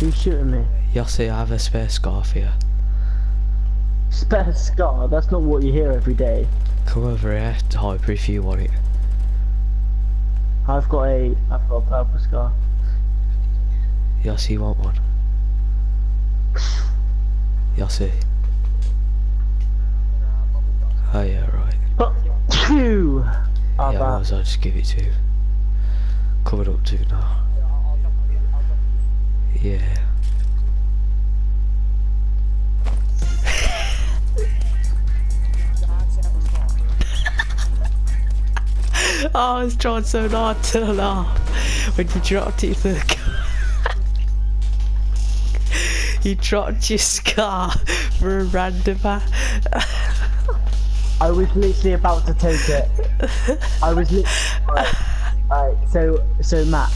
Who's shooting me? Yossi, I have a spare scar for you. Spare scar? That's not what you hear every day. Come over here, to Hyper, if you want it. I've got a, I've got a purple scar. Yossi, you want one? Yossi. Oh yeah, right. But two. Yeah, I about? was, I'll just give it to you. Covered up to now. I was trying so hard to laugh when you dropped it to the car. you dropped your scar for a randomer. I was literally about to take it. I was literally. Right, right, so so Matt,